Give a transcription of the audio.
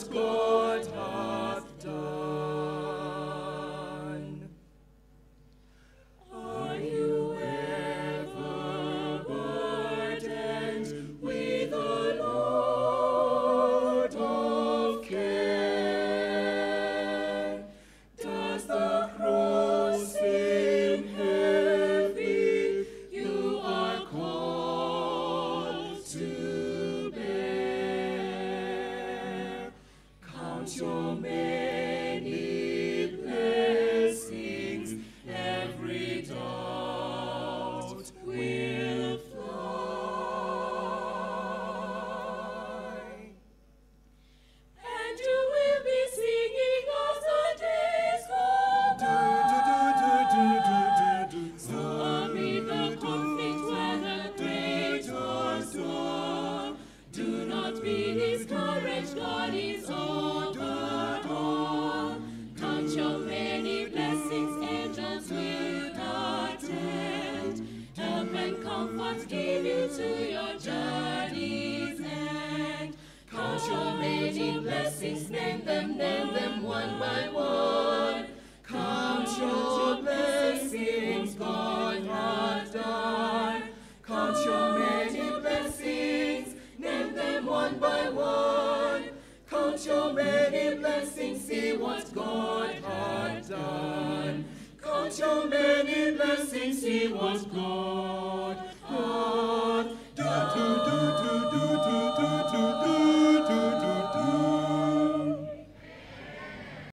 Let's go. your man. one by one. Count your blessings God has done. Count your many blessings, name them one by one. Count your many blessings, see what God has done. Count your many blessings, see what God